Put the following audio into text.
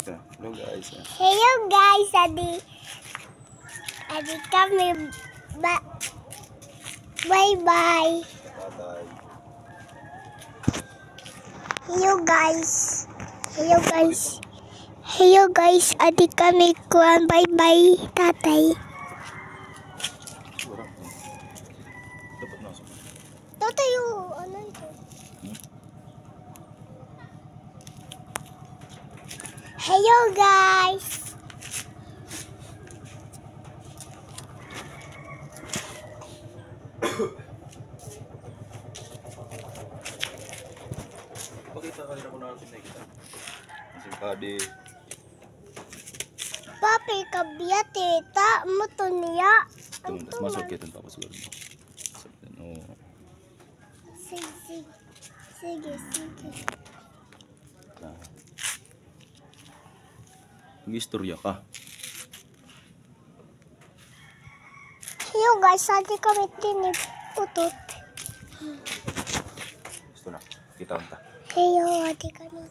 Hello guys. ah. Hello guys, adi adi kami ba bye bye. Hello guys. Hello guys. Hello guys, adi kami kuan bye bye tatay. Wala. Dapat nasa. Tatay yung ano ito? Hello guys. Pakita kanina ko natin nakikita. Kasi padi. Papi kabia tita mo to niya. Ito, mas masuk kita tapos siguro. Oh. Sige, sige. Sige, sige. Mag-istorya ka. Hello guys, adi kami tiniputot. Gusto na. Kita kita. Hello, adi kami.